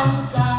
감 사.